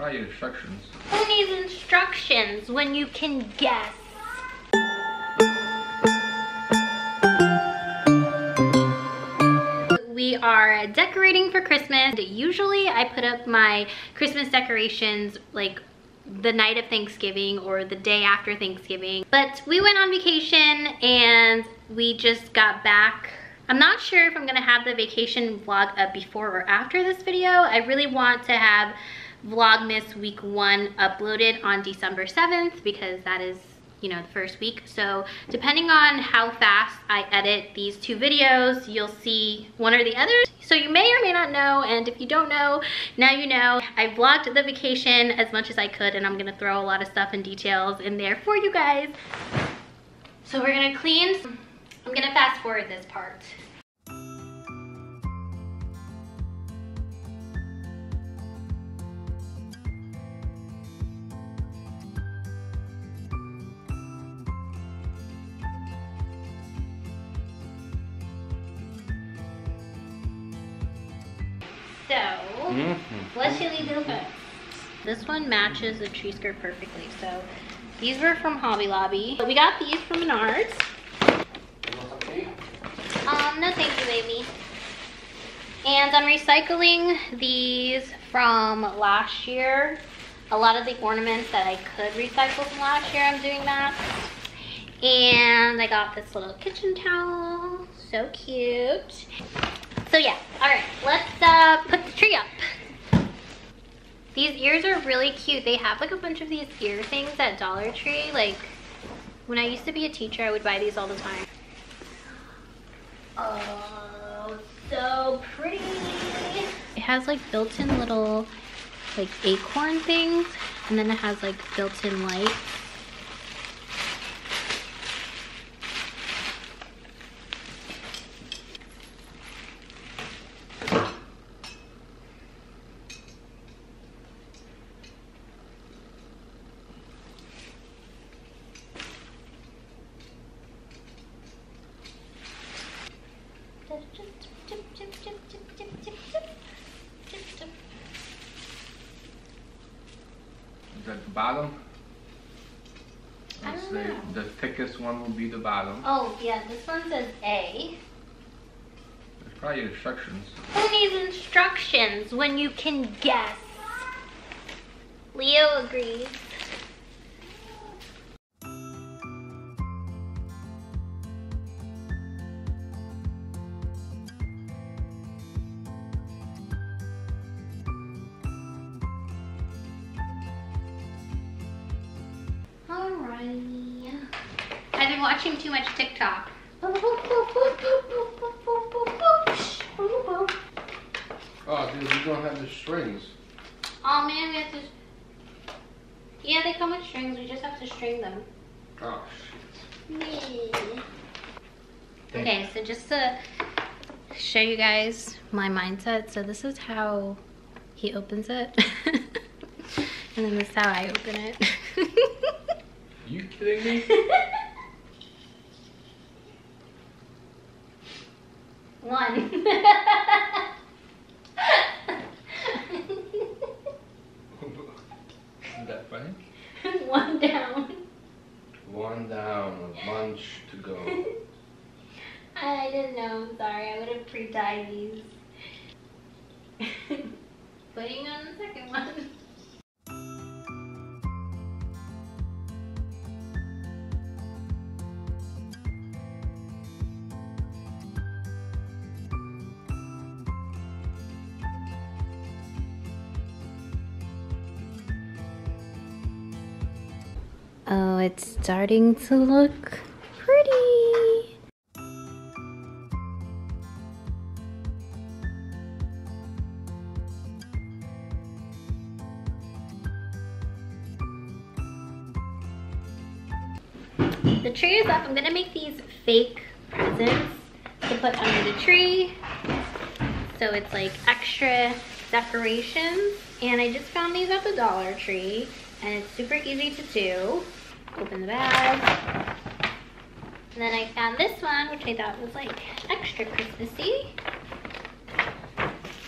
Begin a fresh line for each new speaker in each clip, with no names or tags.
probably instructions.
Who needs instructions when you can guess? We are decorating for Christmas. Usually I put up my Christmas decorations like the night of Thanksgiving or the day after Thanksgiving. But we went on vacation and we just got back. I'm not sure if I'm gonna have the vacation vlog up before or after this video. I really want to have Vlogmas week one uploaded on December 7th because that is you know, the first week. So depending on how fast I edit these two videos, you'll see one or the other. So you may or may not know, and if you don't know, now you know. I vlogged the vacation as much as I could, and I'm gonna throw a lot of stuff and details in there for you guys. So we're gonna clean. I'm gonna fast forward this part. So,
Mm -hmm.
what should we do first? This one matches the tree skirt perfectly. So, these were from Hobby Lobby. But we got these from Menards. Um, no thank you, baby. And I'm recycling these from last year. A lot of the ornaments that I could recycle from last year, I'm doing that. And I got this little kitchen towel. So cute. So yeah, all right, let's uh, put the tree up. These ears are really cute. They have like a bunch of these ear things at Dollar Tree. Like when I used to be a teacher, I would buy these all the time. Oh, so pretty. It has like built-in little like acorn things and then it has like built-in lights.
The bottom?
I don't
say
know.
the thickest one will be the bottom.
Oh yeah, this one says A.
There's probably instructions.
Who needs instructions when you can guess? Leo agrees. Watching too much TikTok.
Oh, dude, you don't have the strings.
Oh man, we have to. Yeah, they come with strings. We just have to string them.
Oh, shit.
Okay, so just to show you guys my mindset. So this is how he opens it. and then this is how I open it.
You kidding me?
One.
Is that funny?
One down.
One down, a bunch to go.
I didn't know. I'm sorry. I would have pre-dyed these. Putting on the second one. Oh, it's starting to look pretty. The tree is up. I'm gonna make these fake presents to put under the tree. So it's like extra decorations. And I just found these at the Dollar Tree. And it's super easy to do. Open the bag. And then I found this one, which I thought was like extra Christmassy.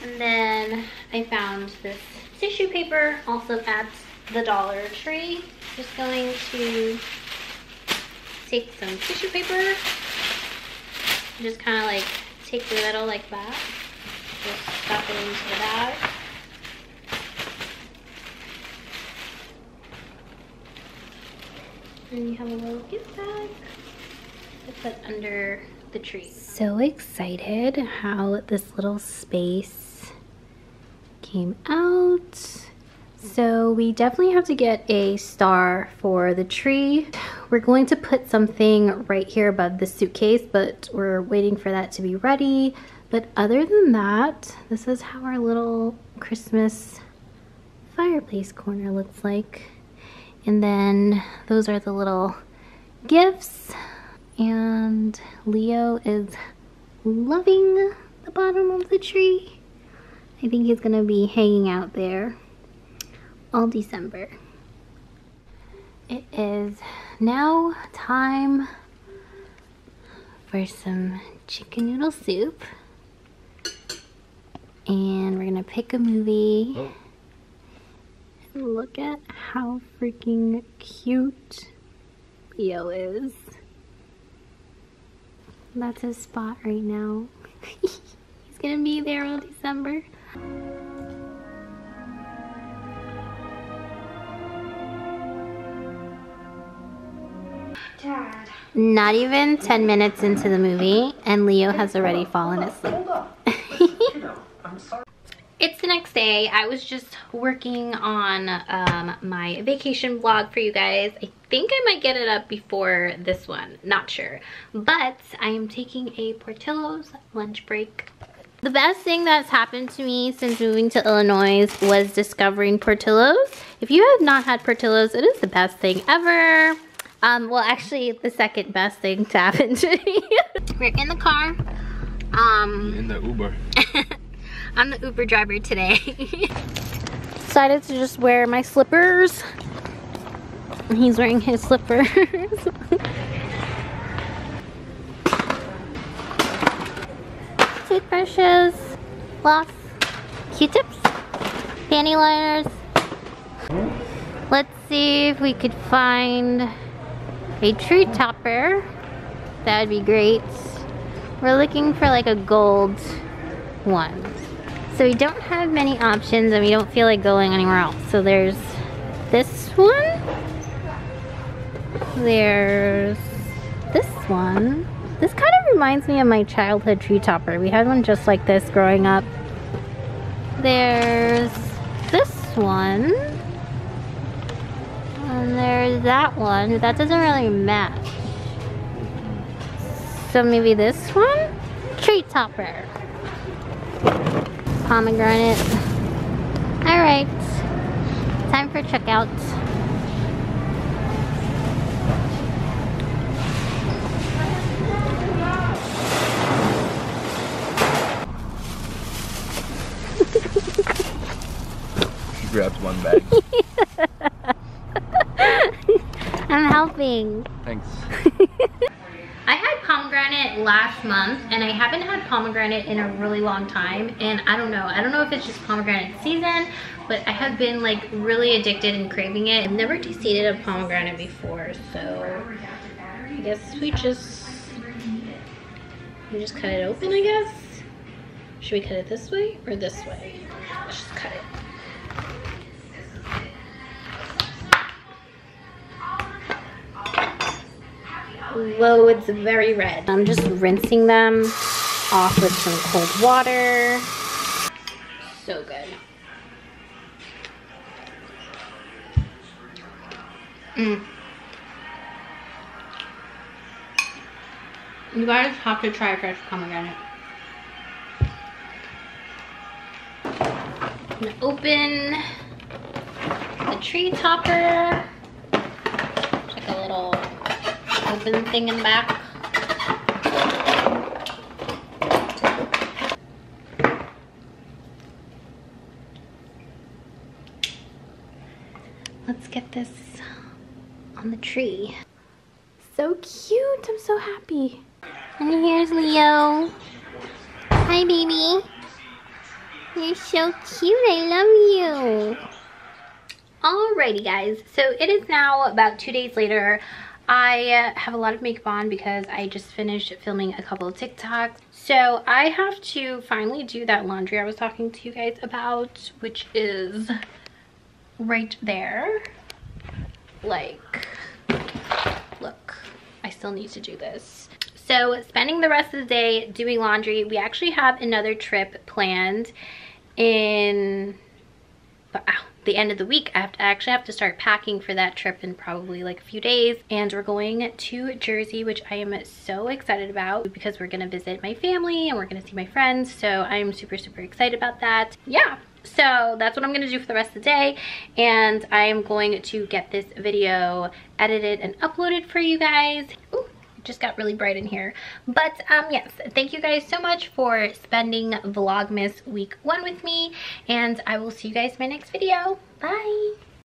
And then I found this tissue paper, also at the Dollar Tree. Just going to take some tissue paper, just kind of like take the middle like that. Just stuff it into the bag. And you have a little gift bag to under the tree. So excited how this little space came out. So we definitely have to get a star for the tree. We're going to put something right here above the suitcase, but we're waiting for that to be ready. But other than that, this is how our little Christmas fireplace corner looks like. And then those are the little gifts. And Leo is loving the bottom of the tree. I think he's gonna be hanging out there all December. It is now time for some chicken noodle soup. And we're gonna pick a movie.
Oh.
Look at how freaking cute Leo is. That's his spot right now. He's gonna be there all December.
Dad.
Not even 10 minutes into the movie, and Leo has already fallen asleep.
Hold up. Kiddo, I'm sorry.
It's the next day. I was just working on um, my vacation vlog for you guys. I think I might get it up before this one. Not sure. But I am taking a Portillo's lunch break. The best thing that's happened to me since moving to Illinois was discovering Portillo's. If you have not had Portillo's, it is the best thing ever. Um, well, actually, the second best thing to happen to me. We're in the car. Um,
In the Uber.
I'm the Uber driver today. Decided to just wear my slippers. And he's wearing his slippers. Toothbrushes, floss, Q-tips, panty liners. Let's see if we could find a tree topper. That'd be great. We're looking for like a gold one. So we don't have many options and we don't feel like going anywhere else. So there's this one. There's this one. This kind of reminds me of my childhood tree topper. We had one just like this growing up. There's this one. And there's that one. That doesn't really match. So maybe this one? Tree topper pomegranate. Alright, time for checkout.
She grabs one bag.
I'm helping.
Thanks.
Last month and I haven't had pomegranate in a really long time and I don't know. I don't know if it's just pomegranate season but I have been like really addicted and craving it. I've never tasted a pomegranate before so I guess we just we just cut it open I guess? Should we cut it this way or this way? Let's just cut it Whoa, it's very red. I'm just rinsing them off with some cold water. So good. Mm. You guys have to try fresh pomegranate. I'm gonna open the tree topper. It's like a little open thing in the back. Let's get this on the tree. So cute, I'm so happy. And here's Leo. Hi, baby. You're so cute. I love you. Alrighty guys, so it is now about two days later. I uh, have a lot of makeup on because I just finished filming a couple of TikToks. So I have to finally do that laundry I was talking to you guys about, which is right there. Like, look, I still need to do this. So spending the rest of the day doing laundry, we actually have another trip planned in the end of the week. I have to I actually have to start packing for that trip in probably like a few days. And we're going to Jersey, which I am so excited about because we're gonna visit my family and we're gonna see my friends. So I'm super, super excited about that. Yeah, so that's what I'm gonna do for the rest of the day and I am going to get this video edited and uploaded for you guys. Ooh, just got really bright in here. But um, yes, thank you guys so much for spending Vlogmas week one with me and I will see you guys in my next video. Bye!